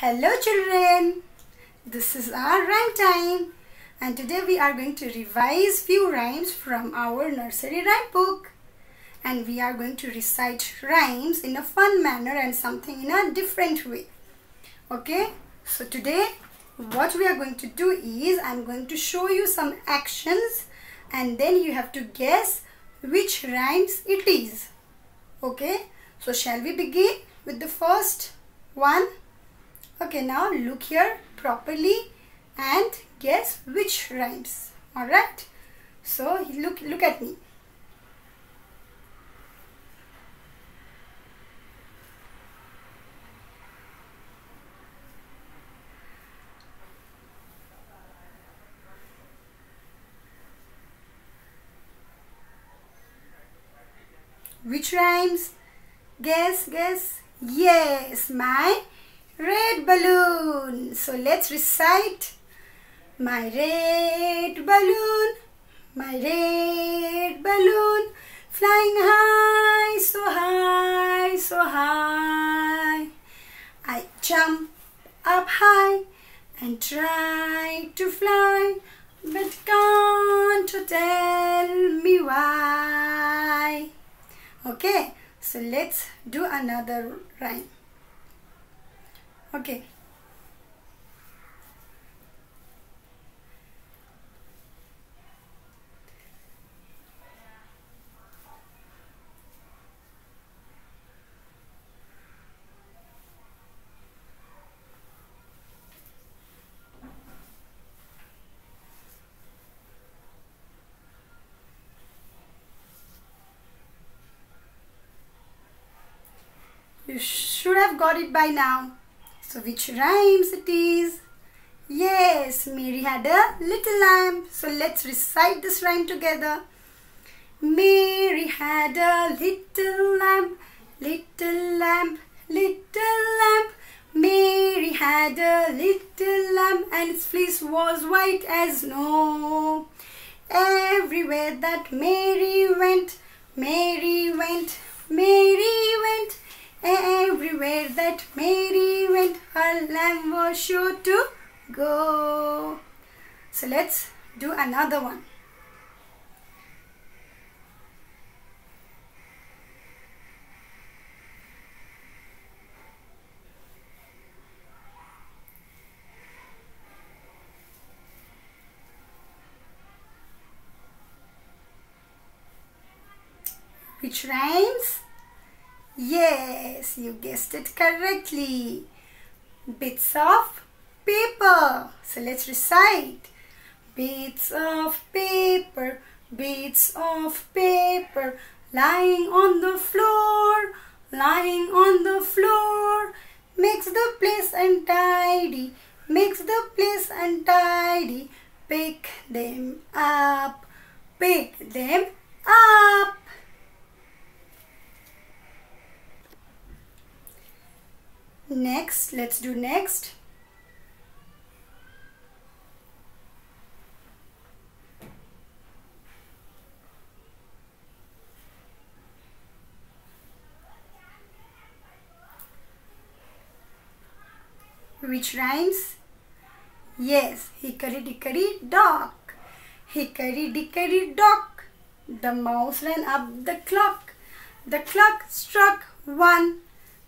Hello children, this is our rhyme time and today we are going to revise few rhymes from our nursery rhyme book and we are going to recite rhymes in a fun manner and something in a different way. Okay, so today what we are going to do is I'm going to show you some actions and then you have to guess which rhymes it is. Okay, so shall we begin with the first one? Okay, now look here properly and guess which rhymes. Alright, so look, look at me. Which rhymes? Guess, guess. Yes, my red balloon. So let's recite. My red balloon, my red balloon, flying high, so high, so high. I jump up high and try to fly, but can't tell me why. Okay, so let's do another rhyme. Okay. You should have got it by now. So which rhymes it is? Yes, Mary had a little lamb. So let's recite this rhyme together. Mary had a little lamb, little lamb, little lamb. Mary had a little lamb and its fleece was white as snow. Everywhere that Mary went, Mary went, Mary went. Everywhere that Mary her lamb was sure to go. So let's do another one. Which rhymes? Yes, you guessed it correctly. Bits of paper. So let's recite. Bits of paper, bits of paper, lying on the floor, lying on the floor, makes the place untidy, makes the place untidy. Pick them up, pick them up. Next, let's do next. Which rhymes? Yes, hickory dickory dock. Hickory dickory dock. The mouse ran up the clock. The clock struck one.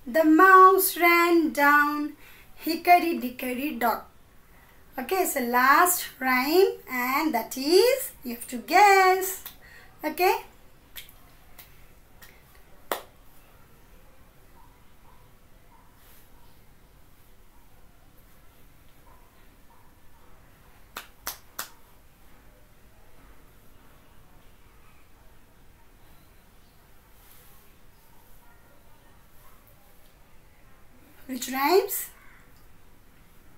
The mouse ran down hickory dickory dock. Okay, so last rhyme and that is, you have to guess. Okay. Which rhymes?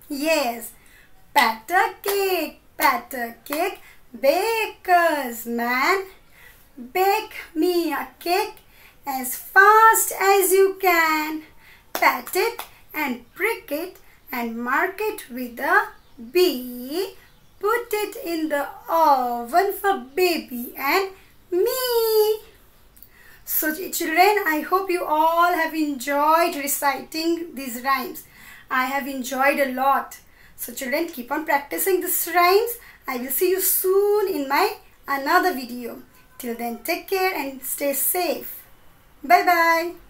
Yes. Pat-a-cake, batter cake, baker's man. Bake me a cake as fast as you can. Pat it and prick it and mark it with a B. Put it in the oven for baby and me. Children, I hope you all have enjoyed reciting these rhymes. I have enjoyed a lot. So children keep on practicing these rhymes. I will see you soon in my another video. Till then take care and stay safe. Bye bye.